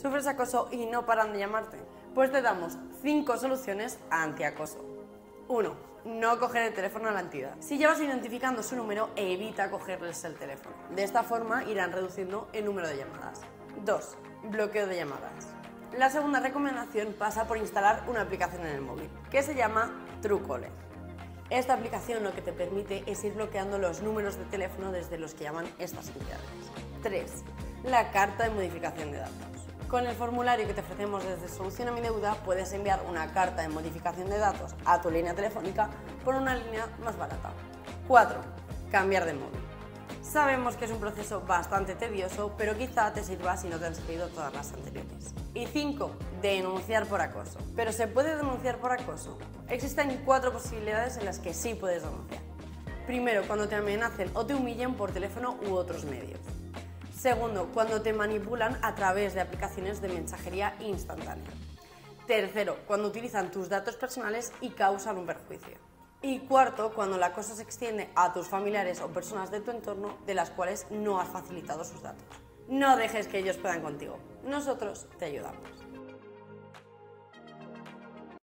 ¿Sufres acoso y no paran de llamarte? Pues te damos 5 soluciones antiacoso. 1. No coger el teléfono a la entidad. Si llevas identificando su número, evita cogerles el teléfono. De esta forma irán reduciendo el número de llamadas. 2. Bloqueo de llamadas. La segunda recomendación pasa por instalar una aplicación en el móvil, que se llama Truecaller. Esta aplicación lo que te permite es ir bloqueando los números de teléfono desde los que llaman estas entidades. 3. La carta de modificación de datos. Con el formulario que te ofrecemos desde Solución a mi deuda puedes enviar una carta de modificación de datos a tu línea telefónica por una línea más barata. 4. Cambiar de móvil. Sabemos que es un proceso bastante tedioso, pero quizá te sirva si no te han servido todas las anteriores. Y 5. Denunciar por acoso. ¿Pero se puede denunciar por acoso? Existen cuatro posibilidades en las que sí puedes denunciar. Primero, cuando te amenacen o te humillen por teléfono u otros medios. Segundo, cuando te manipulan a través de aplicaciones de mensajería instantánea. Tercero, cuando utilizan tus datos personales y causan un perjuicio. Y cuarto, cuando la cosa se extiende a tus familiares o personas de tu entorno de las cuales no has facilitado sus datos. No dejes que ellos puedan contigo. Nosotros te ayudamos.